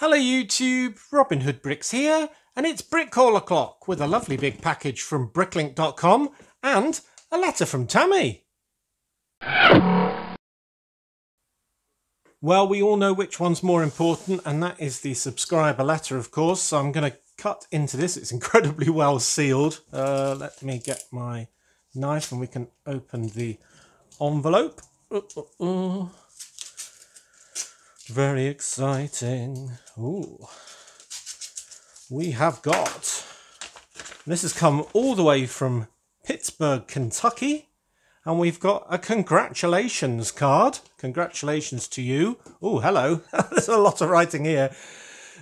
Hello YouTube, Robin Hood Bricks here, and it's Brick Haul O'Clock with a lovely big package from bricklink.com and a letter from Tammy. Well, we all know which one's more important, and that is the subscriber letter, of course. So I'm going to cut into this. It's incredibly well sealed. Uh, let me get my knife and we can open the envelope. Uh, uh, uh. Very exciting. Ooh. We have got. This has come all the way from Pittsburgh, Kentucky. And we've got a congratulations card. Congratulations to you. Oh, hello. There's a lot of writing here.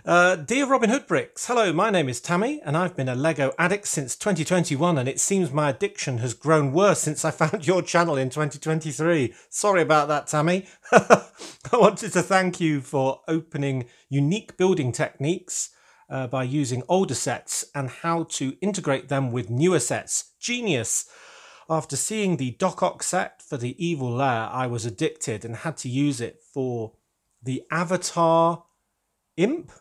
Uh, dear Robin Hood Bricks, hello, my name is Tammy and I've been a Lego addict since 2021 and it seems my addiction has grown worse since I found your channel in 2023. Sorry about that, Tammy. I wanted to thank you for opening unique building techniques uh, by using older sets and how to integrate them with newer sets. Genius! After seeing the Doc Ock set for the Evil Lair, I was addicted and had to use it for the Avatar Imp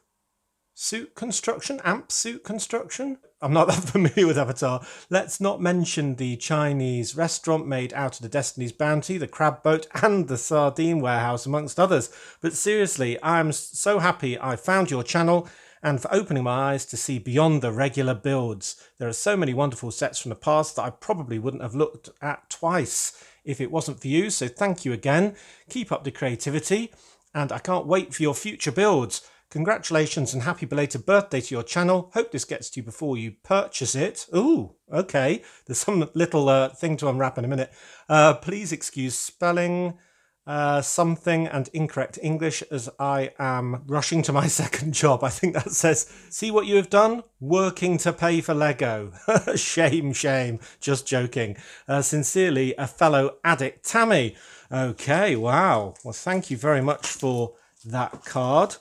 suit construction, amp suit construction. I'm not that familiar with Avatar. Let's not mention the Chinese restaurant made out of the Destiny's Bounty, the crab boat, and the sardine warehouse, amongst others. But seriously, I'm so happy I found your channel and for opening my eyes to see beyond the regular builds. There are so many wonderful sets from the past that I probably wouldn't have looked at twice if it wasn't for you. So thank you again. Keep up the creativity, and I can't wait for your future builds. Congratulations and happy belated birthday to your channel. Hope this gets to you before you purchase it. Ooh, okay. There's some little uh, thing to unwrap in a minute. Uh, please excuse spelling uh, something and incorrect English as I am rushing to my second job. I think that says, see what you have done? Working to pay for Lego. shame, shame. Just joking. Uh, sincerely, a fellow addict, Tammy. Okay, wow. Well, thank you very much for that card.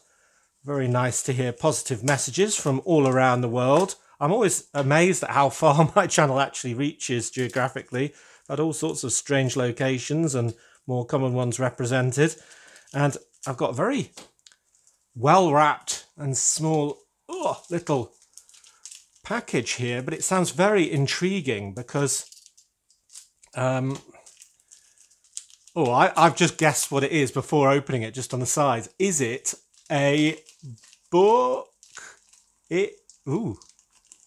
Very nice to hear positive messages from all around the world. I'm always amazed at how far my channel actually reaches geographically. I've had all sorts of strange locations and more common ones represented. And I've got a very well wrapped and small oh, little package here, but it sounds very intriguing because um, oh, I, I've just guessed what it is before opening it, just on the side. Is it a book. It ooh,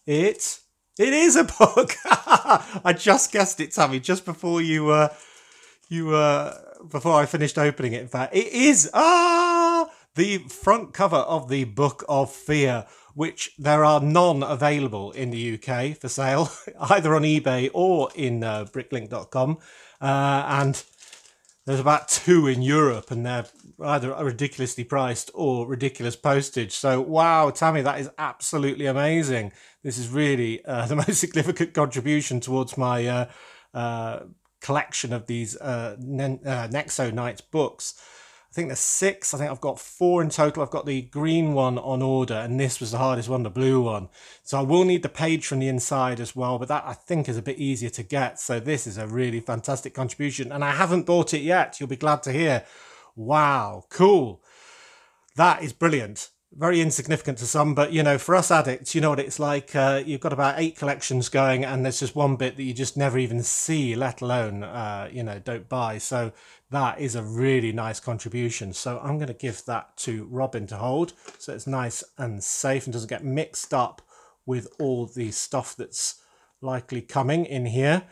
it it is a book. I just guessed it, Tammy, just before you uh you uh before I finished opening it. In fact, it is ah the front cover of the Book of Fear, which there are none available in the UK for sale, either on eBay or in uh, bricklink.com. Uh, and there's about two in Europe, and they're either ridiculously priced or ridiculous postage. So, wow, Tammy, that is absolutely amazing. This is really uh, the most significant contribution towards my uh, uh, collection of these uh, uh, Nexo Knights books think there's six. I think I've got four in total. I've got the green one on order, and this was the hardest one, the blue one. So I will need the page from the inside as well, but that I think is a bit easier to get. So this is a really fantastic contribution, and I haven't bought it yet. You'll be glad to hear. Wow, cool. That is brilliant very insignificant to some, but you know, for us addicts, you know what it's like. Uh, you've got about eight collections going, and there's just one bit that you just never even see, let alone, uh, you know, don't buy. So that is a really nice contribution. So I'm going to give that to Robin to hold, so it's nice and safe and doesn't get mixed up with all the stuff that's likely coming in here.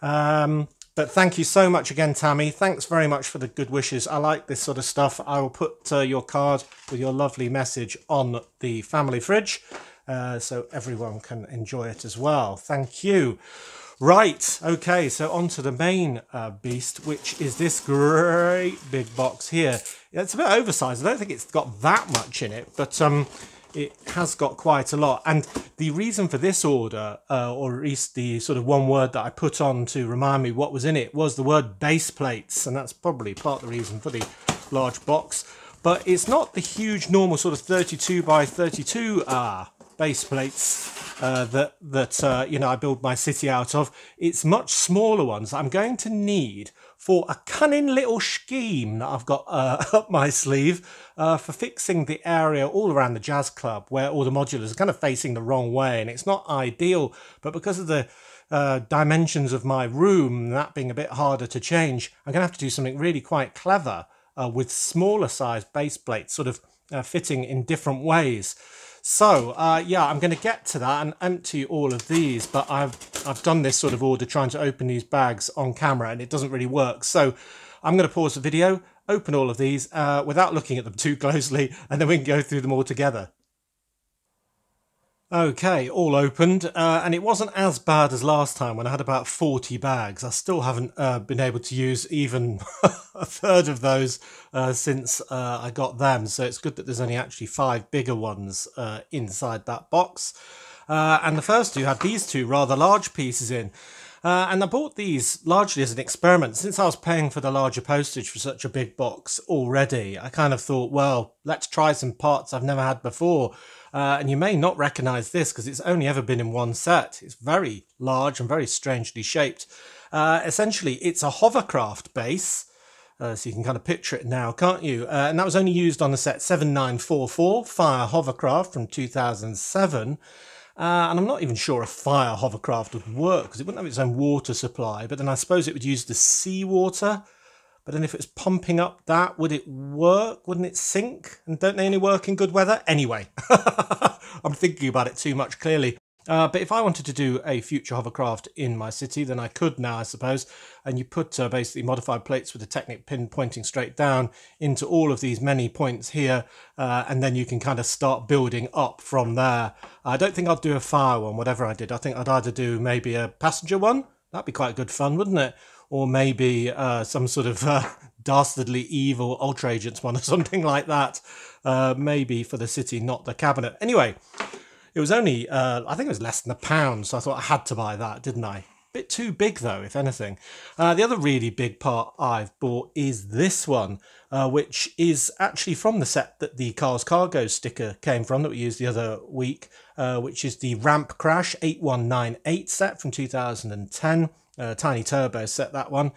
Um, but thank you so much again, Tammy. Thanks very much for the good wishes. I like this sort of stuff. I will put uh, your card with your lovely message on the family fridge uh, so everyone can enjoy it as well. Thank you. Right, okay, so on to the main uh, beast, which is this great big box here. It's a bit oversized. I don't think it's got that much in it, but um, it has got quite a lot. And the reason for this order, uh, or at least the sort of one word that I put on to remind me what was in it, was the word base plates. And that's probably part of the reason for the large box. But it's not the huge normal sort of 32 by 32 uh, base plates uh, that that uh, you know I build my city out of. It's much smaller ones I'm going to need for a cunning little scheme that I've got uh, up my sleeve uh, for fixing the area all around the jazz club where all the modulars are kind of facing the wrong way and it's not ideal but because of the uh, dimensions of my room that being a bit harder to change I'm going to have to do something really quite clever uh, with smaller size base plates sort of uh, fitting in different ways so uh, yeah, I'm going to get to that and empty all of these, but I've I've done this sort of order trying to open these bags on camera and it doesn't really work. So I'm going to pause the video, open all of these uh, without looking at them too closely, and then we can go through them all together. Okay, all opened, uh, and it wasn't as bad as last time when I had about 40 bags. I still haven't uh, been able to use even a third of those uh, since uh, I got them, so it's good that there's only actually five bigger ones uh, inside that box. Uh, and the first two had these two rather large pieces in. Uh, and I bought these largely as an experiment. Since I was paying for the larger postage for such a big box already, I kind of thought, well, let's try some parts I've never had before. Uh, and you may not recognize this because it's only ever been in one set. It's very large and very strangely shaped. Uh, essentially, it's a hovercraft base. Uh, so you can kind of picture it now, can't you? Uh, and that was only used on the set 7944 Fire Hovercraft from 2007. Uh, and I'm not even sure a fire hovercraft would work because it wouldn't have its own water supply. But then I suppose it would use the seawater but then if it's pumping up that, would it work? Wouldn't it sink? And don't they only work in good weather? Anyway, I'm thinking about it too much clearly. Uh, but if I wanted to do a future hovercraft in my city, then I could now, I suppose. And you put uh, basically modified plates with a Technic pin pointing straight down into all of these many points here. Uh, and then you can kind of start building up from there. I don't think I'd do a fire one, whatever I did. I think I'd either do maybe a passenger one. That'd be quite good fun, wouldn't it? Or maybe uh, some sort of uh, dastardly evil ultra agents one or something like that. Uh, maybe for the city, not the cabinet. Anyway, it was only, uh, I think it was less than a pound, so I thought I had to buy that, didn't I? Bit too big though, if anything. Uh, the other really big part I've bought is this one, uh, which is actually from the set that the Cars Cargo sticker came from that we used the other week, which is the Ramp Crash 8198 set from 2010 uh, Tiny Turbo set that one.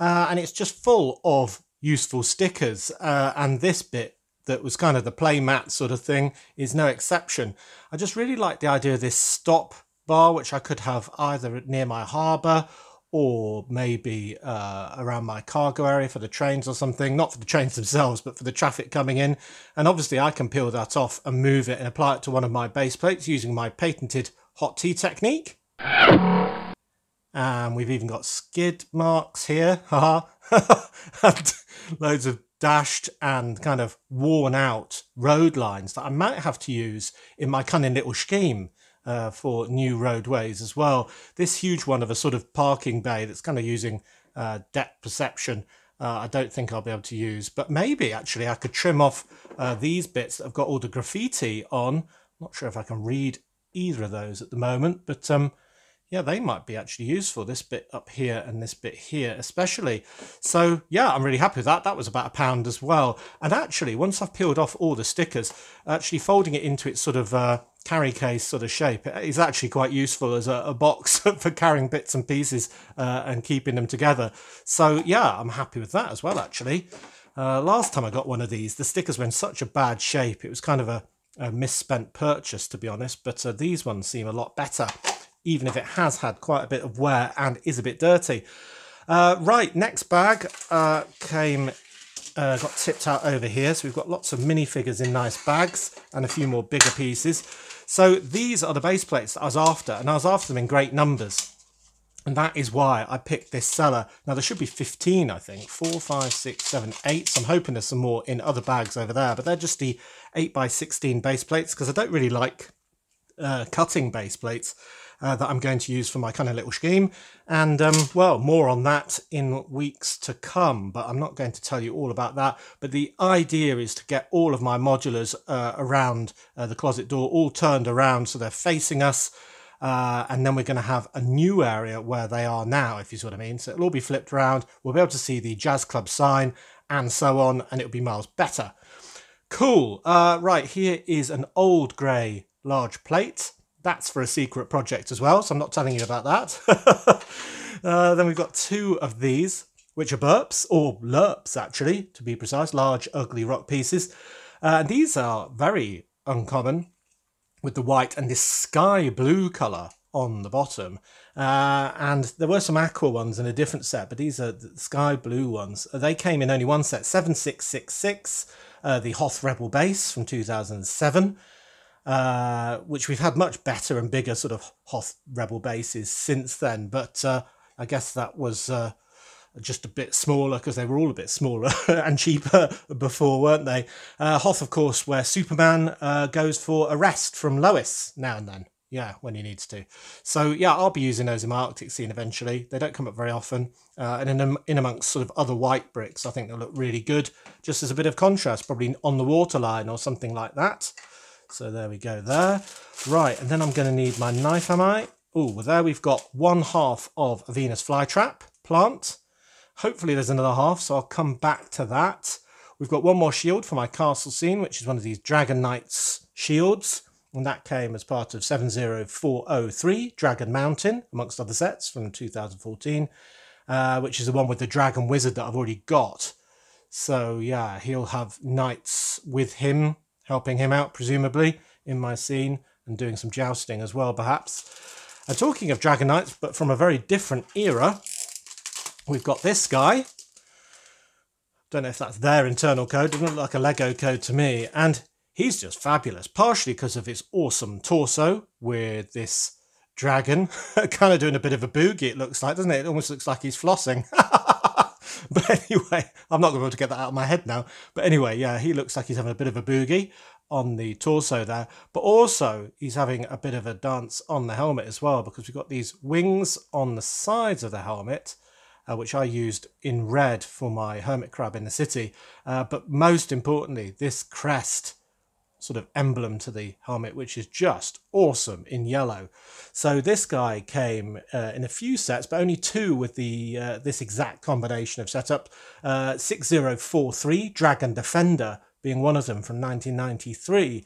Uh, and it's just full of useful stickers. Uh, and this bit that was kind of the playmat sort of thing is no exception. I just really like the idea of this stop bar, which I could have either near my harbour or maybe uh, around my cargo area for the trains or something. Not for the trains themselves, but for the traffic coming in. And obviously, I can peel that off and move it and apply it to one of my base plates using my patented hot tea technique. And we've even got skid marks here, and loads of dashed and kind of worn out road lines that I might have to use in my cunning little scheme uh, for new roadways as well. This huge one of a sort of parking bay that's kind of using uh, depth perception. Uh, I don't think I'll be able to use, but maybe actually I could trim off uh, these bits that have got all the graffiti on. Not sure if I can read either of those at the moment, but um, yeah, they might be actually useful. This bit up here and this bit here, especially. So yeah, I'm really happy with that. That was about a pound as well. And actually, once I've peeled off all the stickers, actually folding it into its sort of uh, carry case sort of shape is actually quite useful as a, a box for carrying bits and pieces uh, and keeping them together. So yeah, I'm happy with that as well, actually. Uh, last time I got one of these, the stickers were in such a bad shape. It was kind of a, a misspent purchase, to be honest. But uh, these ones seem a lot better even if it has had quite a bit of wear and is a bit dirty. Uh, right, next bag uh, came, uh, got tipped out over here. So we've got lots of minifigures in nice bags and a few more bigger pieces. So these are the base plates that I was after, and I was after them in great numbers. And that is why I picked this seller. Now there should be 15, I think. Four, five, six, seven, eight. So I'm hoping there's some more in other bags over there. But they're just the 8 by 16 base plates because I don't really like uh, cutting base plates uh, that I'm going to use for my kind of little scheme. And um, well, more on that in weeks to come, but I'm not going to tell you all about that. But the idea is to get all of my modulars uh, around uh, the closet door, all turned around so they're facing us. Uh, and then we're going to have a new area where they are now, if you see what I mean. So it'll all be flipped around. We'll be able to see the Jazz Club sign and so on, and it'll be miles better. Cool. Uh, right, here is an old grey large plate. That's for a secret project as well, so I'm not telling you about that. uh, then we've got two of these, which are burps, or LURPs actually, to be precise, large ugly rock pieces. Uh, and these are very uncommon with the white and this sky blue colour on the bottom. Uh, and there were some aqua ones in a different set, but these are the sky blue ones. They came in only one set, 7666, uh, the Hoth Rebel base from 2007, uh, which we've had much better and bigger sort of Hoth Rebel bases since then. But uh, I guess that was uh, just a bit smaller because they were all a bit smaller and cheaper before, weren't they? Hoth, of course, where Superman goes for a rest from Lois now and then yeah, when he needs to. So yeah, I'll be using those in my Arctic scene eventually. They don't come up very often, uh, and in, in amongst sort of other white bricks, I think they'll look really good, just as a bit of contrast, probably on the waterline or something like that. So there we go there. Right, and then I'm going to need my knife, am I? Oh, well there we've got one half of a Venus flytrap plant. Hopefully there's another half, so I'll come back to that. We've got one more shield for my castle scene, which is one of these Dragon Knights shields and that came as part of 70403 Dragon Mountain, amongst other sets from 2014, uh, which is the one with the Dragon Wizard that I've already got. So yeah, he'll have knights with him, helping him out, presumably, in my scene, and doing some jousting as well, perhaps. And talking of Dragon Knights, but from a very different era, we've got this guy. Don't know if that's their internal code, doesn't look like a Lego code to me. And he's just fabulous, partially because of his awesome torso with this dragon kind of doing a bit of a boogie, it looks like, doesn't it? It almost looks like he's flossing. but anyway, I'm not going to be able to get that out of my head now. But anyway, yeah, he looks like he's having a bit of a boogie on the torso there. But also, he's having a bit of a dance on the helmet as well, because we've got these wings on the sides of the helmet. Uh, which I used in red for my hermit crab in the city. Uh, but most importantly, this crest sort of emblem to the helmet, which is just awesome in yellow. So this guy came uh, in a few sets, but only two with the uh, this exact combination of setup. Uh, 6043 Dragon Defender being one of them from 1993,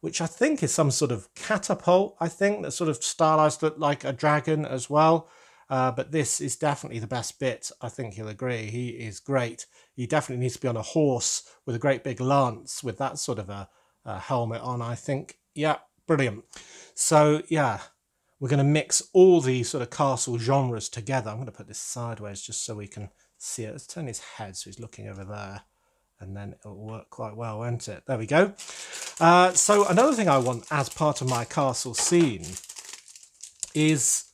which I think is some sort of catapult, I think, that sort of stylized looked like a dragon as well. Uh, but this is definitely the best bit. I think he'll agree. He is great. He definitely needs to be on a horse with a great big lance with that sort of a uh, helmet on, I think. Yeah, brilliant. So, yeah, we're going to mix all these sort of castle genres together. I'm going to put this sideways just so we can see it. Let's turn his head so he's looking over there. And then it'll work quite well, won't it? There we go. Uh, so another thing I want as part of my castle scene is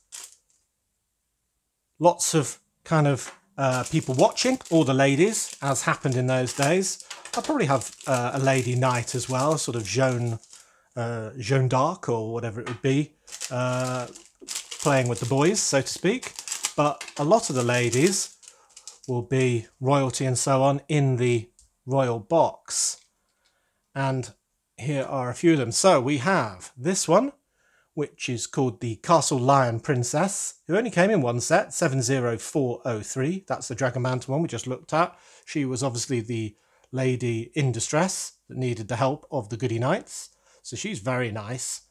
lots of kind of uh, people watching, all the ladies, as happened in those days. I'll probably have uh, a lady knight as well, sort of Joan, uh, Joan d'Arc or whatever it would be, uh, playing with the boys, so to speak. But a lot of the ladies will be royalty and so on in the royal box. And here are a few of them. So we have this one, which is called the Castle Lion Princess, who only came in one set, 70403. That's the Dragon Mountain one we just looked at. She was obviously the lady in distress that needed the help of the Goody Knights. So she's very nice.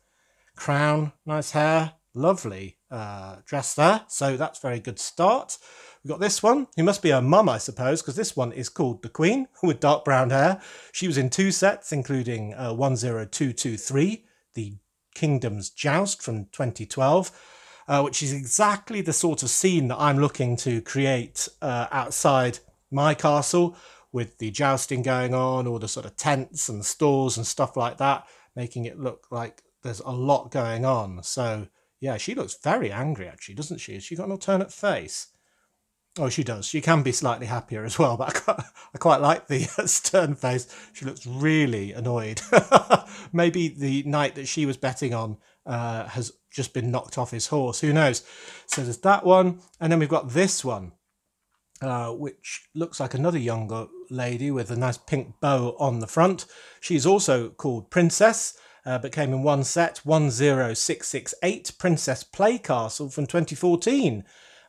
Crown, nice hair, lovely uh, dress there. So that's very good start. We've got this one, who must be a mum, I suppose, because this one is called the Queen with dark brown hair. She was in two sets, including uh, 10223, the Kingdom's Joust from 2012. Uh, which is exactly the sort of scene that I'm looking to create uh, outside my castle with the jousting going on, all the sort of tents and stores and stuff like that, making it look like there's a lot going on. So yeah, she looks very angry actually, doesn't she? Has she got an alternate face? Oh, she does. She can be slightly happier as well, but I quite, I quite like the stern face. She looks really annoyed. Maybe the knight that she was betting on uh, has just been knocked off his horse. Who knows? So there's that one. And then we've got this one, uh, which looks like another younger lady with a nice pink bow on the front. She's also called Princess, uh, but came in one set 10668 Princess Play Castle from 2014.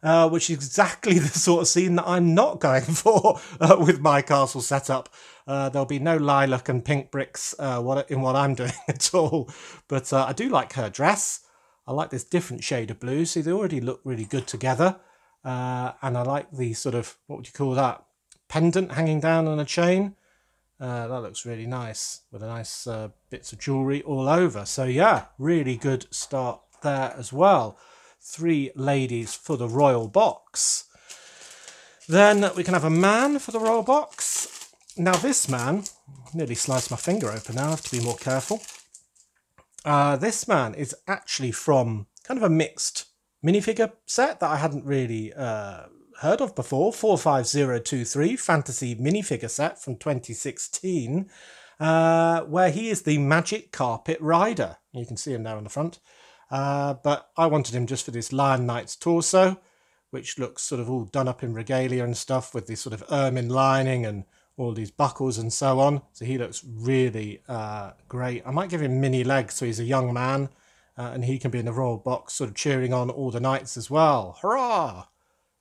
uh, which is exactly the sort of scene that I'm not going for uh, with my castle setup. Uh, there'll be no lilac and pink bricks uh, what, in what I'm doing at all. But uh, I do like her dress. I like this different shade of blue. See, they already look really good together. Uh, and I like the sort of, what would you call that? Pendant hanging down on a chain. Uh, that looks really nice with a nice uh, bits of jewellery all over. So yeah, really good start there as well. Three ladies for the royal box. Then we can have a man for the royal box. Now this man, nearly sliced my finger open now, I have to be more careful. Uh, this man is actually from kind of a mixed minifigure set that I hadn't really uh, heard of before. 45023 fantasy minifigure set from 2016 uh, where he is the magic carpet rider. You can see him there on the front. Uh, but I wanted him just for this Lion Knight's torso which looks sort of all done up in regalia and stuff with this sort of ermine lining and all these buckles and so on. So he looks really uh, great. I might give him mini legs so he's a young man uh, and he can be in the royal box sort of cheering on all the knights as well hurrah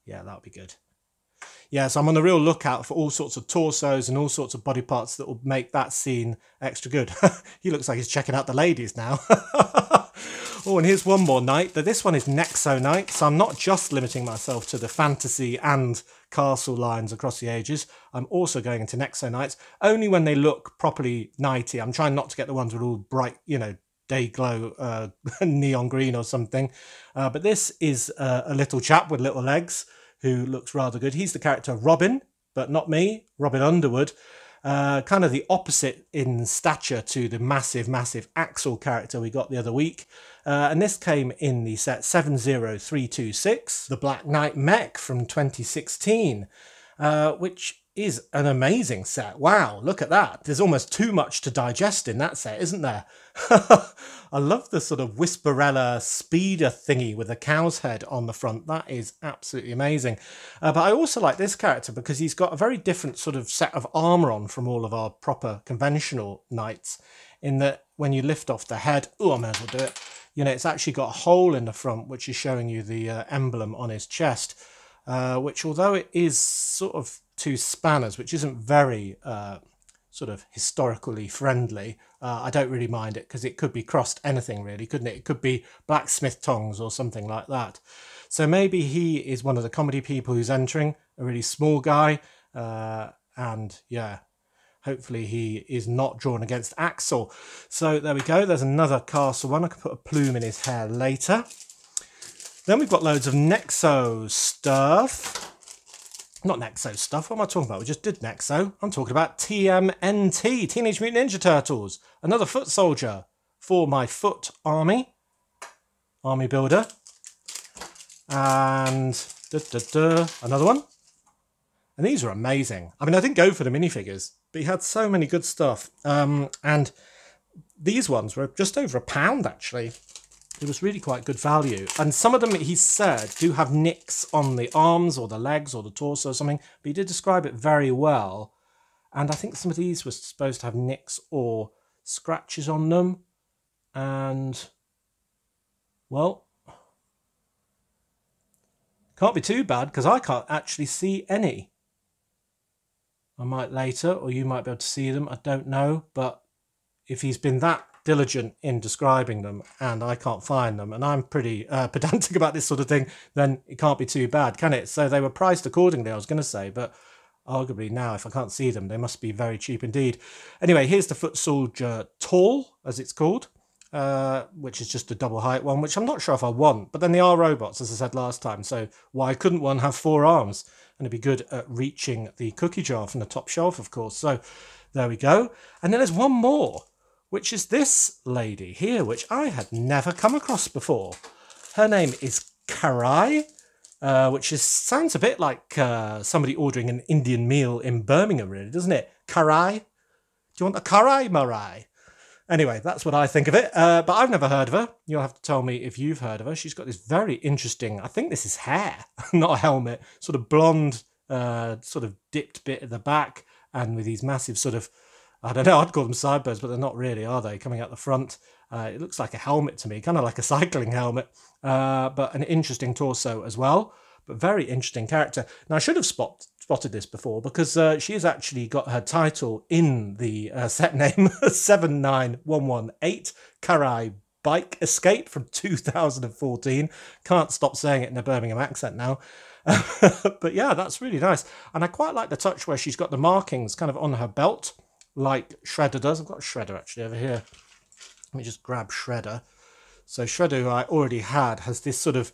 yeah, that would be good. Yeah, so I'm on the real lookout for all sorts of torsos and all sorts of body parts that will make that scene extra good. he looks like he's checking out the ladies now. oh, and here's one more knight. This one is Nexo Knight, so I'm not just limiting myself to the fantasy and castle lines across the ages. I'm also going into Nexo Knights, only when they look properly knighty. I'm trying not to get the ones with all bright, you know, day glow uh, neon green or something. Uh, but this is uh, a little chap with little legs who looks rather good. He's the character Robin, but not me, Robin Underwood. Uh, kind of the opposite in stature to the massive, massive Axel character we got the other week. Uh, and this came in the set 70326, the Black Knight mech from 2016, uh, which is an amazing set. Wow, look at that. There's almost too much to digest in that set, isn't there? I love the sort of Whisperella speeder thingy with a cow's head on the front. That is absolutely amazing. Uh, but I also like this character because he's got a very different sort of set of armour on from all of our proper conventional knights in that when you lift off the head, oh, I may as well do it. You know, it's actually got a hole in the front, which is showing you the uh, emblem on his chest, uh, which although it is sort of two spanners, which isn't very uh, sort of historically friendly. Uh, I don't really mind it because it could be crossed anything really, couldn't it? It could be blacksmith tongs or something like that. So maybe he is one of the comedy people who's entering, a really small guy. Uh, and yeah, hopefully he is not drawn against Axel. So there we go. There's another castle one. I can put a plume in his hair later. Then we've got loads of Nexo stuff. Not Nexo stuff. What am I talking about? We just did Nexo. I'm talking about TMNT, Teenage Mutant Ninja Turtles. Another foot soldier for my foot army. Army builder. And another one. And these are amazing. I mean, I didn't go for the minifigures, but he had so many good stuff. Um, and these ones were just over a pound, actually. It was really quite good value. And some of them, he said, do have nicks on the arms or the legs or the torso or something, but he did describe it very well. And I think some of these were supposed to have nicks or scratches on them. And, well, can't be too bad because I can't actually see any. I might later, or you might be able to see them. I don't know. But if he's been that diligent in describing them and I can't find them, and I'm pretty uh, pedantic about this sort of thing, then it can't be too bad, can it? So they were priced accordingly, I was going to say, but arguably now, if I can't see them, they must be very cheap indeed. Anyway, here's the Foot Soldier Tall, as it's called. Uh, which is just a double height one, which I'm not sure if I want. But then they are robots, as I said last time. So why couldn't one have four arms? And it'd be good at reaching the cookie jar from the top shelf, of course. So there we go. And then there's one more which is this lady here, which I had never come across before. Her name is Karai, uh, which is sounds a bit like uh, somebody ordering an Indian meal in Birmingham, really, doesn't it? Karai? Do you want a Karai Marai? Anyway, that's what I think of it. Uh, but I've never heard of her. You'll have to tell me if you've heard of her. She's got this very interesting, I think this is hair, not a helmet, sort of blonde, uh, sort of dipped bit at the back, and with these massive sort of I don't know, I'd call them sideburns, but they're not really, are they? Coming out the front. Uh, it looks like a helmet to me, kind of like a cycling helmet, uh, but an interesting torso as well. but very interesting character. Now, I should have spot, spotted this before because uh, she has actually got her title in the uh, set name 79118 Karai Bike Escape from 2014. Can't stop saying it in a Birmingham accent now. but yeah, that's really nice. And I quite like the touch where she's got the markings kind of on her belt, like Shredder does. I've got Shredder actually over here. Let me just grab Shredder. So Shredder, who I already had, has this sort of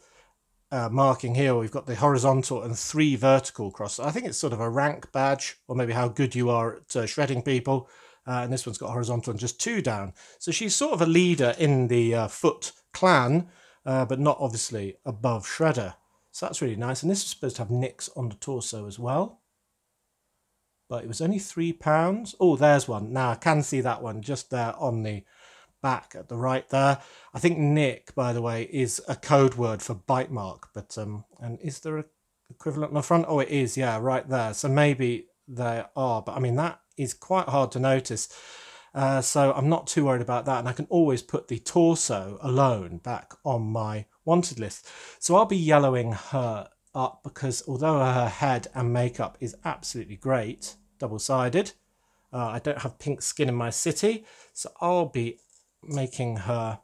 uh, marking here. We've got the horizontal and three vertical cross. I think it's sort of a rank badge, or maybe how good you are at uh, shredding people. Uh, and this one's got horizontal and just two down. So she's sort of a leader in the uh, Foot clan, uh, but not obviously above Shredder. So that's really nice. And this is supposed to have nicks on the torso as well. But it was only three pounds. Oh, there's one. Now I can see that one just there on the back at the right there. I think Nick, by the way, is a code word for bite mark. But um, and is there a equivalent on the front? Oh, it is. Yeah, right there. So maybe there are. But I mean, that is quite hard to notice. Uh, so I'm not too worried about that. And I can always put the torso alone back on my wanted list. So I'll be yellowing her up because although her head and makeup is absolutely great, double-sided, uh, I don't have pink skin in my city. So I'll be making her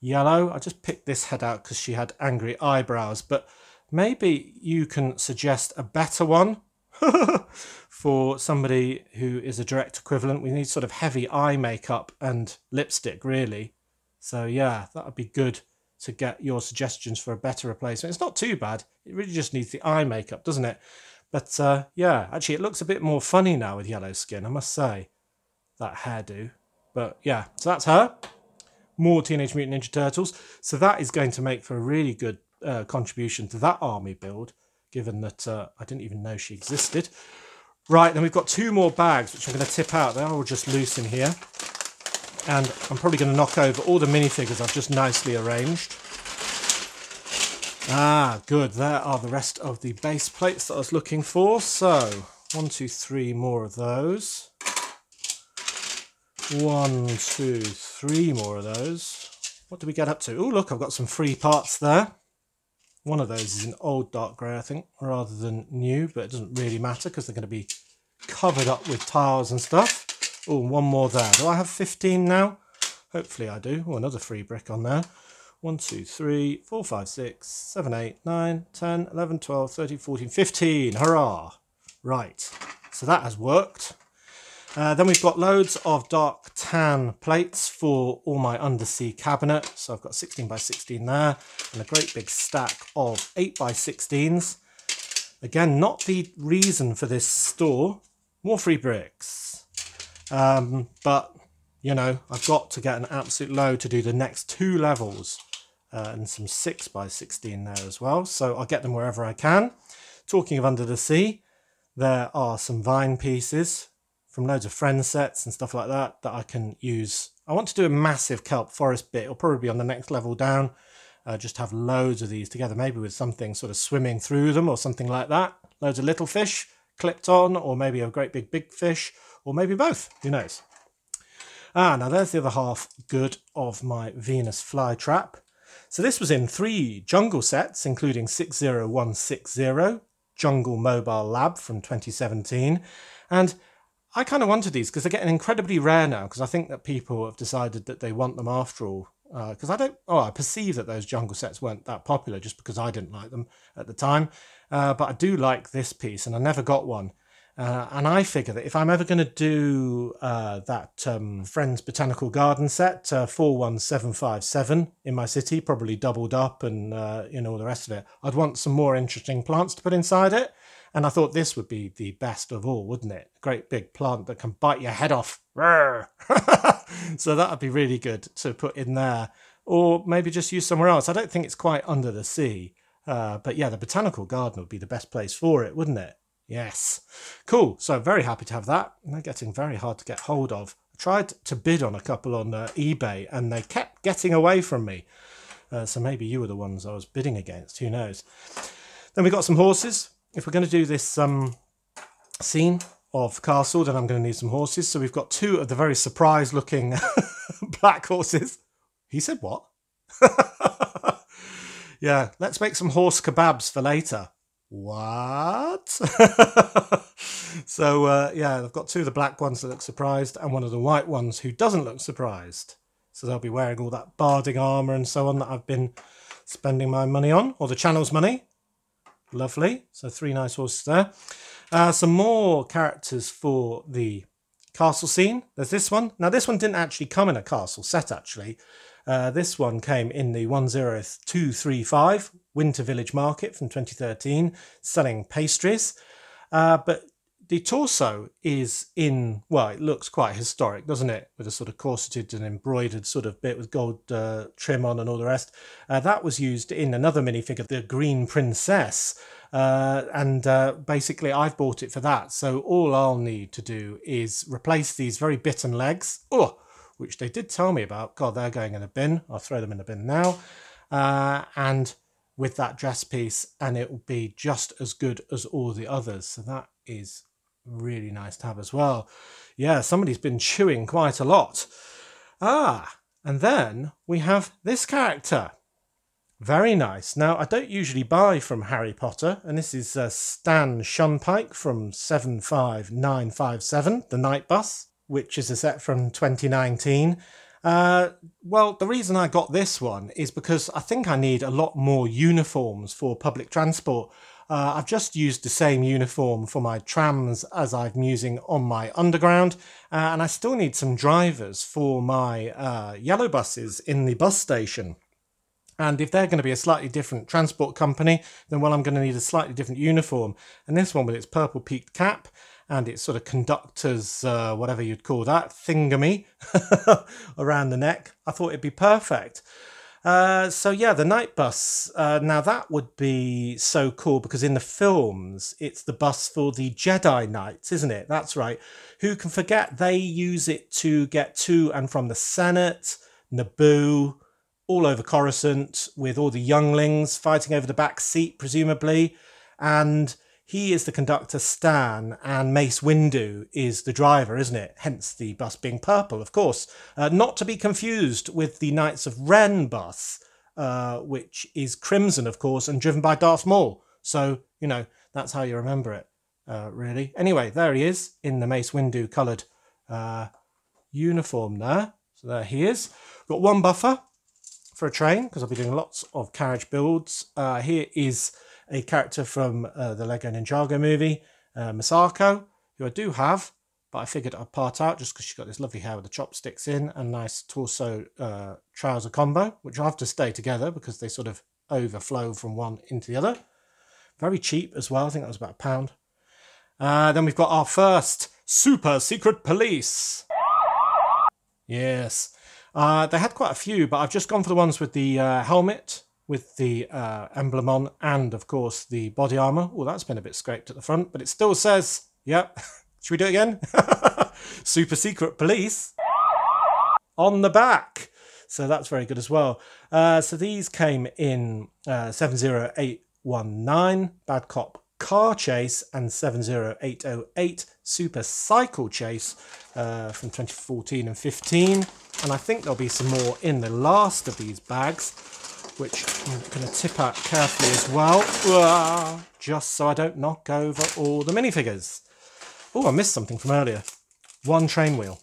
yellow. I just picked this head out because she had angry eyebrows, but maybe you can suggest a better one for somebody who is a direct equivalent. We need sort of heavy eye makeup and lipstick, really. So yeah, that would be good to get your suggestions for a better replacement. It's not too bad. It really just needs the eye makeup, doesn't it? But uh, yeah, actually, it looks a bit more funny now with yellow skin, I must say. That hairdo. But yeah, so that's her. More Teenage Mutant Ninja Turtles. So that is going to make for a really good uh, contribution to that army build given that uh, I didn't even know she existed. Right, then we've got two more bags, which I'm going to tip out. They're all just loose in here. And I'm probably going to knock over all the minifigures I've just nicely arranged. Ah, good. There are the rest of the base plates that I was looking for. So, one, two, three more of those. One, two, three more of those. What do we get up to? Oh, look, I've got some free parts there. One of those is an old dark grey, I think, rather than new, but it doesn't really matter because they're going to be covered up with tiles and stuff. Oh, one more there. Do I have 15 now? Hopefully I do. Oh, another free brick on there. 1, 2, 3, 4, 5, 6, 7, 8, 9, 10, 11, 12, 13, 14, 15. Hurrah! Right, so that has worked. Uh, then we've got loads of dark tan plates for all my undersea cabinet. So I've got 16 by 16 there and a great big stack of 8 by 16s. Again, not the reason for this store. More free bricks. Um, but, you know, I've got to get an absolute load to do the next two levels. Uh, and some 6 by 16 there as well. So I'll get them wherever I can. Talking of under the sea, there are some vine pieces from loads of friend sets and stuff like that that I can use. I want to do a massive kelp forest bit. It'll probably be on the next level down. Uh, just have loads of these together, maybe with something sort of swimming through them or something like that. Loads of little fish clipped on, or maybe a great big big fish, or maybe both. Who knows? Ah, now there's the other half good of my Venus flytrap. So this was in three jungle sets, including 60160, Jungle Mobile Lab from 2017, and I kind of wanted these because they're getting incredibly rare now because I think that people have decided that they want them after all. Because uh, I don't, oh, I perceive that those jungle sets weren't that popular just because I didn't like them at the time. Uh, but I do like this piece and I never got one. Uh, and I figure that if I'm ever going to do uh, that um, Friends Botanical Garden set, uh, 41757 in my city, probably doubled up and, uh, you know, all the rest of it, I'd want some more interesting plants to put inside it. And I thought this would be the best of all, wouldn't it? A great big plant that can bite your head off. so that would be really good to put in there. Or maybe just use somewhere else. I don't think it's quite under the sea. Uh, but yeah, the botanical garden would be the best place for it, wouldn't it? Yes. Cool. So very happy to have that. they're getting very hard to get hold of. I tried to bid on a couple on uh, eBay and they kept getting away from me. Uh, so maybe you were the ones I was bidding against. Who knows? Then we got some horses if we're going to do this um, scene of castle, then I'm going to need some horses. So we've got two of the very surprised looking black horses. He said what? yeah, let's make some horse kebabs for later. What? so, uh, yeah, I've got two of the black ones that look surprised and one of the white ones who doesn't look surprised. So they'll be wearing all that barding armour and so on that I've been spending my money on, or the channel's money. Lovely. So three nice horses there. Uh, some more characters for the castle scene. There's this one. Now, this one didn't actually come in a castle set, actually. Uh, this one came in the 10235 Winter Village Market from 2013, selling pastries. Uh, but the torso is in, well, it looks quite historic, doesn't it? With a sort of corseted and embroidered sort of bit with gold uh, trim on and all the rest. Uh, that was used in another minifigure, the Green Princess. Uh, and uh, basically, I've bought it for that. So all I'll need to do is replace these very bitten legs. Oh, which they did tell me about. God, they're going in a bin. I'll throw them in the bin now. Uh, and with that dress piece, and it will be just as good as all the others. So that is really nice to have as well. Yeah, somebody's been chewing quite a lot. Ah, and then we have this character. Very nice. Now, I don't usually buy from Harry Potter, and this is uh, Stan Shunpike from 75957, The Knight Bus which is a set from 2019. Uh, well, the reason I got this one is because I think I need a lot more uniforms for public transport. Uh, I've just used the same uniform for my trams as I'm using on my underground, uh, and I still need some drivers for my uh, yellow buses in the bus station. And if they're going to be a slightly different transport company, then well, I'm going to need a slightly different uniform. And this one with its purple peaked cap and its sort of conductor's, uh, whatever you'd call that, thingamy around the neck. I thought it'd be perfect. Uh, so yeah, the Knight Bus. Uh, now that would be so cool because in the films, it's the bus for the Jedi Knights, isn't it? That's right. Who can forget? They use it to get to and from the Senate, Naboo, all over Coruscant, with all the younglings fighting over the back seat, presumably, and he is the conductor, Stan, and Mace Windu is the driver, isn't it? Hence the bus being purple, of course. Uh, not to be confused with the Knights of Ren bus, uh, which is crimson, of course, and driven by Darth Maul. So, you know, that's how you remember it, uh, really. Anyway, there he is in the Mace Windu coloured uh, uniform there. So there he is. Got one buffer for a train because I'll be doing lots of carriage builds. Uh, here is a character from uh, the Lego Ninjago movie, uh, Misako, who I do have, but I figured I'd part out just because she's got this lovely hair with the chopsticks in and nice torso uh, trouser combo, which I have to stay together because they sort of overflow from one into the other. Very cheap as well. I think that was about a pound. Uh, then we've got our first super secret police. Yes. Uh, they had quite a few, but I've just gone for the ones with the uh, helmet with the uh, emblem on and, of course, the body armour. Oh, that's been a bit scraped at the front, but it still says, yep. Should we do it again? Super secret police on the back. So that's very good as well. Uh, so these came in uh, 70819, Bad Cop Car Chase, and 70808 Super Cycle Chase uh, from 2014 and 15. And I think there'll be some more in the last of these bags which I'm going to tip out carefully as well, just so I don't knock over all the minifigures. Oh, I missed something from earlier. One train wheel.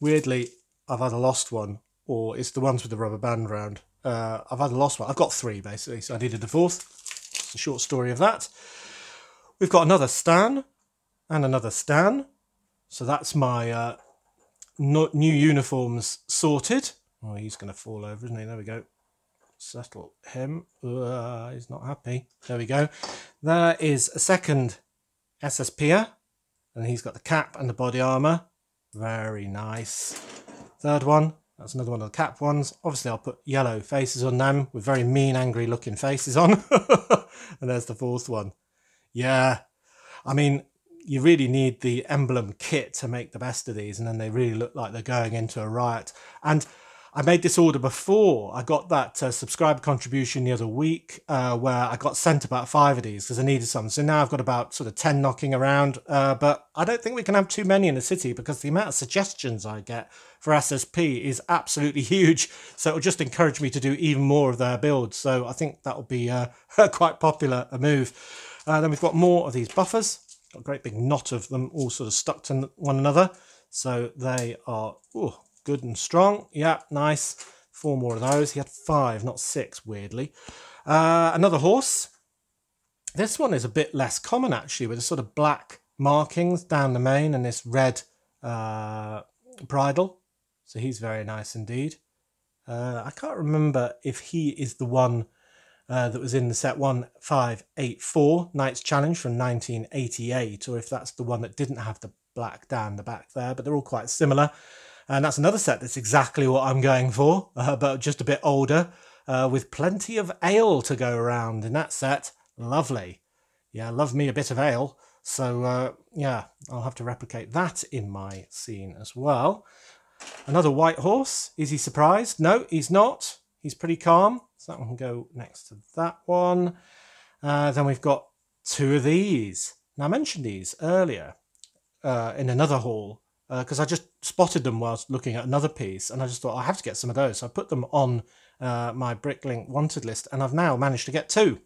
Weirdly, I've had a lost one, or it's the ones with the rubber band round. Uh, I've had a lost one. I've got three, basically, so I needed a fourth. It's a short story of that. We've got another Stan and another Stan. So that's my uh, new uniforms sorted. Oh, he's going to fall over, isn't he? There we go. Settle him. Uh, he's not happy. There we go. There is a second SSPer, and he's got the cap and the body armor. Very nice. Third one. That's another one of the cap ones. Obviously, I'll put yellow faces on them with very mean, angry looking faces on. and there's the fourth one. Yeah. I mean, you really need the emblem kit to make the best of these, and then they really look like they're going into a riot. And I made this order before. I got that uh, subscriber contribution the other week uh, where I got sent about five of these because I needed some. So now I've got about sort of 10 knocking around. Uh, but I don't think we can have too many in the city because the amount of suggestions I get for SSP is absolutely huge. So it'll just encourage me to do even more of their builds. So I think that'll be uh, quite popular a move. Uh, then we've got more of these buffers. Got a great big knot of them all sort of stuck to one another. So they are ooh, good and strong. Yeah, nice. Four more of those. He had five, not six, weirdly. Uh, another horse. This one is a bit less common, actually, with a sort of black markings down the mane and this red uh, bridle. So he's very nice indeed. Uh, I can't remember if he is the one uh, that was in the set 1584 Knights Challenge from 1988, or if that's the one that didn't have the black down the back there, but they're all quite similar. And that's another set that's exactly what I'm going for, uh, but just a bit older, uh, with plenty of ale to go around in that set. Lovely. Yeah, love me a bit of ale. So, uh, yeah, I'll have to replicate that in my scene as well. Another white horse. Is he surprised? No, he's not. He's pretty calm. So that one can go next to that one. Uh, then we've got two of these. Now, I mentioned these earlier uh, in another haul because uh, I just spotted them whilst looking at another piece, and I just thought I have to get some of those. So I put them on uh, my Bricklink wanted list, and I've now managed to get two.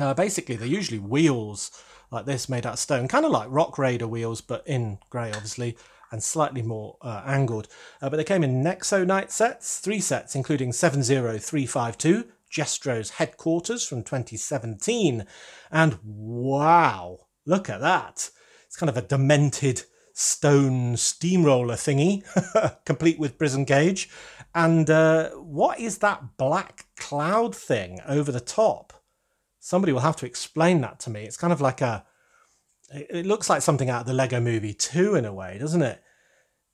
Uh, basically, they're usually wheels like this made out of stone, kind of like Rock Raider wheels, but in grey, obviously, and slightly more uh, angled. Uh, but they came in Nexo Knight sets, three sets, including 70352, Jestro's headquarters from 2017. And wow, look at that! It's kind of a demented stone steamroller thingy, complete with prison cage. And uh, what is that black cloud thing over the top? Somebody will have to explain that to me. It's kind of like a. It looks like something out of the Lego Movie 2 in a way, doesn't it?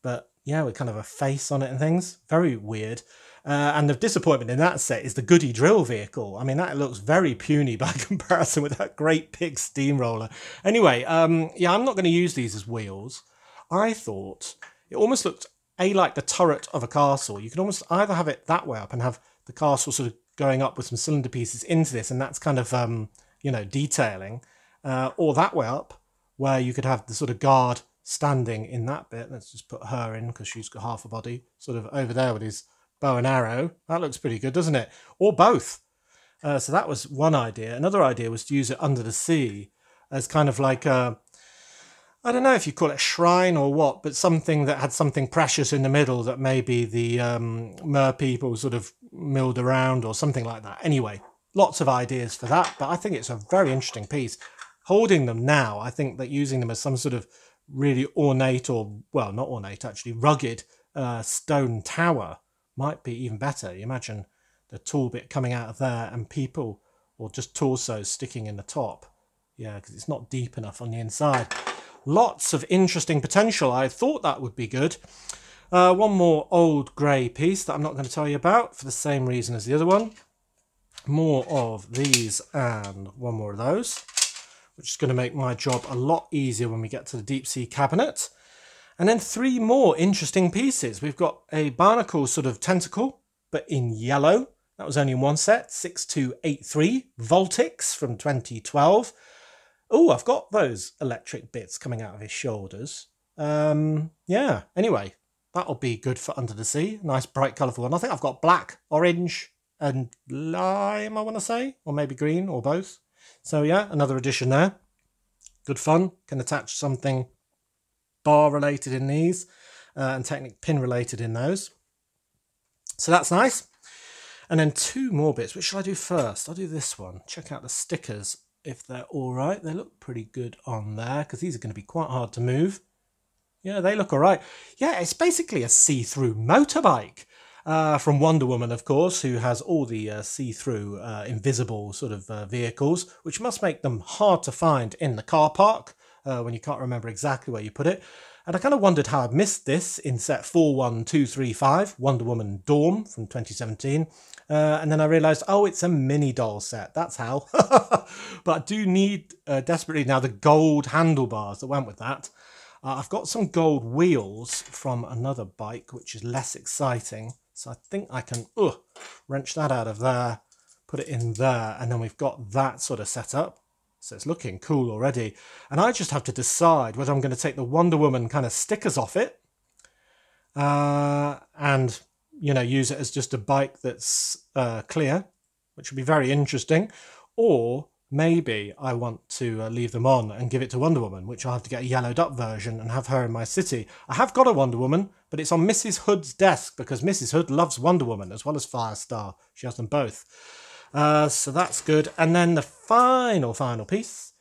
But yeah, with kind of a face on it and things. Very weird. Uh, and the disappointment in that set is the Goody Drill vehicle. I mean, that looks very puny by comparison with that great big steamroller. Anyway, um, yeah, I'm not going to use these as wheels. I thought it almost looked a like the turret of a castle. You could almost either have it that way up and have the castle sort of going up with some cylinder pieces into this, and that's kind of um, you know detailing, uh, or that way up where you could have the sort of guard standing in that bit. Let's just put her in because she's got half a body, sort of over there with his bow and arrow. That looks pretty good, doesn't it? Or both. Uh, so that was one idea. Another idea was to use it under the sea as kind of like a I don't know if you call it a shrine or what, but something that had something precious in the middle that maybe the um, mer people sort of milled around or something like that. Anyway, lots of ideas for that, but I think it's a very interesting piece. Holding them now, I think that using them as some sort of really ornate or, well, not ornate, actually, rugged uh, stone tower might be even better. You imagine the tall bit coming out of there and people or just torsos sticking in the top. Yeah, because it's not deep enough on the inside lots of interesting potential. I thought that would be good. Uh, one more old grey piece that I'm not going to tell you about for the same reason as the other one. More of these and one more of those, which is going to make my job a lot easier when we get to the deep sea cabinet. And then three more interesting pieces. We've got a barnacle sort of tentacle, but in yellow. That was only in one set, 6283 Voltix from 2012. Oh, I've got those electric bits coming out of his shoulders. Um, yeah, anyway, that'll be good for Under the Sea. Nice, bright, colourful one. I think I've got black, orange, and lime, I want to say, or maybe green, or both. So, yeah, another addition there. Good fun. Can attach something bar related in these uh, and Technic pin related in those. So that's nice. And then two more bits. Which shall I do first? I'll do this one. Check out the stickers if they're all right. They look pretty good on there because these are going to be quite hard to move. Yeah, they look all right. Yeah, it's basically a see-through motorbike. Uh, from Wonder Woman, of course, who has all the uh, see-through, uh, invisible sort of uh, vehicles, which must make them hard to find in the car park uh, when you can't remember exactly where you put it. And I kind of wondered how I'd missed this in set 41235, Wonder Woman Dorm from 2017. Uh, and then I realized, oh, it's a mini doll set. That's how. but I do need uh, desperately now the gold handlebars that went with that. Uh, I've got some gold wheels from another bike, which is less exciting. So I think I can wrench that out of there, put it in there, and then we've got that sort of set up. So it's looking cool already. And I just have to decide whether I'm going to take the Wonder Woman kind of stickers off it uh, and, you know, use it as just a bike that's uh, clear, which would be very interesting, or maybe I want to uh, leave them on and give it to Wonder Woman, which I'll have to get a yellowed up version and have her in my city. I have got a Wonder Woman, but it's on Mrs. Hood's desk because Mrs. Hood loves Wonder Woman as well as Firestar. She has them both. Uh, so that's good. And then the final, final piece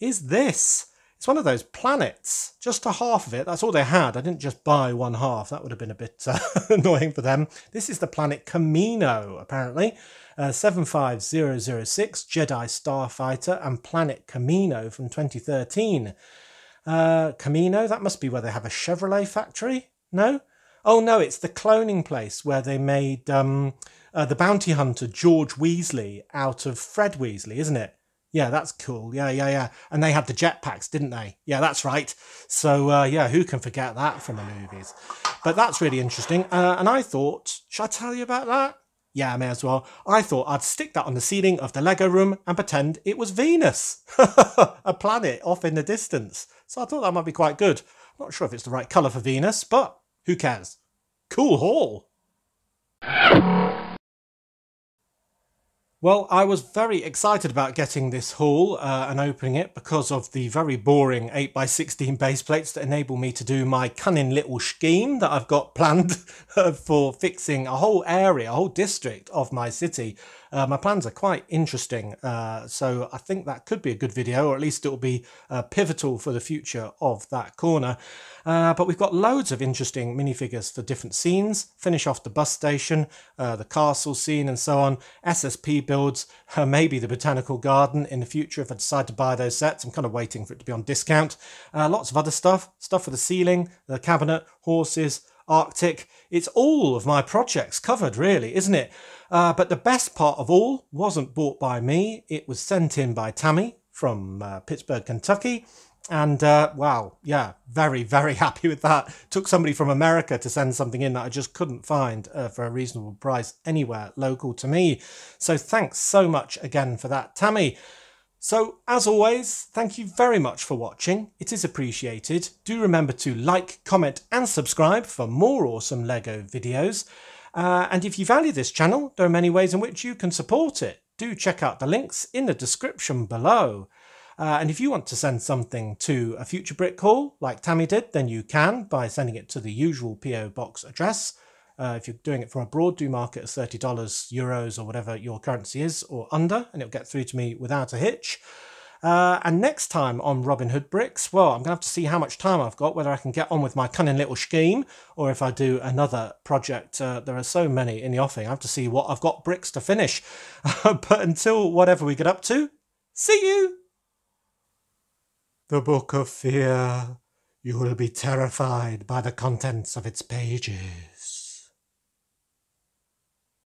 is this. It's one of those planets, just a half of it. That's all they had. I didn't just buy one half. That would have been a bit uh, annoying for them. This is the planet Kamino, apparently. Uh, 75006 Jedi Starfighter and Planet Kamino from 2013. Uh, Kamino, that must be where they have a Chevrolet factory? No? Oh, no, it's the cloning place where they made um, uh, the bounty hunter George Weasley out of Fred Weasley, isn't it? Yeah, that's cool. Yeah, yeah, yeah. And they had the jetpacks, didn't they? Yeah, that's right. So, uh, yeah, who can forget that from the movies? But that's really interesting. Uh, and I thought, should I tell you about that? Yeah, I may as well. I thought I'd stick that on the ceiling of the Lego room and pretend it was Venus, a planet off in the distance. So I thought that might be quite good. Not sure if it's the right colour for Venus, but who cares? Cool haul. Well, I was very excited about getting this haul uh, and opening it because of the very boring 8x16 base plates that enable me to do my cunning little scheme that I've got planned for fixing a whole area, a whole district of my city uh, my plans are quite interesting, uh, so I think that could be a good video, or at least it will be uh, pivotal for the future of that corner. Uh, but we've got loads of interesting minifigures for different scenes. Finish off the bus station, uh, the castle scene, and so on. SSP builds, maybe the botanical garden in the future if I decide to buy those sets. I'm kind of waiting for it to be on discount. lots of other stuff, stuff for the ceiling, the cabinet, horses, Arctic. It's all of my projects covered, really, isn't it? Uh, but the best part of all wasn't bought by me. It was sent in by Tammy from uh, Pittsburgh, Kentucky. And uh, wow, yeah, very, very happy with that. Took somebody from America to send something in that I just couldn't find uh, for a reasonable price anywhere local to me. So thanks so much again for that, Tammy. So, as always, thank you very much for watching. It is appreciated. Do remember to like, comment, and subscribe for more awesome LEGO videos. Uh, and if you value this channel, there are many ways in which you can support it. Do check out the links in the description below. Uh, and if you want to send something to a future brick haul, like Tammy did, then you can by sending it to the usual PO box address. Uh, if you're doing it from abroad, do mark it as $30, euros, or whatever your currency is, or under, and it'll get through to me without a hitch. Uh, and next time on Robin Hood Bricks, well, I'm going to have to see how much time I've got, whether I can get on with my cunning little scheme or if I do another project. Uh, there are so many in the offing. I have to see what I've got bricks to finish. but until whatever we get up to, see you! The Book of Fear. You will be terrified by the contents of its pages.